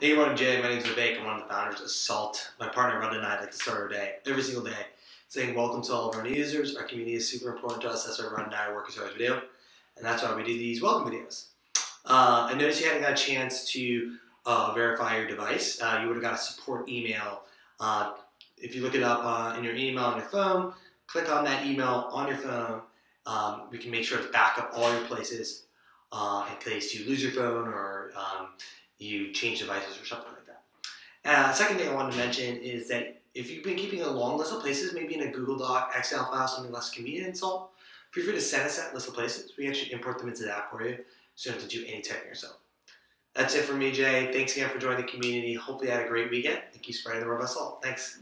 Hey, morning, Jay. My name is Vivek. I'm one of the founders of Salt. My partner, Rhonda, and I like to start our day every single day saying welcome to all of our new users. Our community is super important to us. That's why Rhonda and I work as hard as we do. And that's why we do these welcome videos. Uh, I noticed you hadn't got a chance to uh, verify your device. Uh, you would have got a support email. Uh, if you look it up uh, in your email on your phone, click on that email on your phone. Um, we can make sure to back up all your places uh, in case you lose your phone or you change devices or something like that. Uh, second thing I wanted to mention is that if you've been keeping a long list of places, maybe in a Google Doc, Excel file, something less convenient Salt, feel free to send us that list of places. We actually import them into that for you, so you don't have to do any typing yourself. That's it for me, Jay. Thanks again for joining the community. Hopefully you had a great weekend and keep spreading the about salt. Thanks.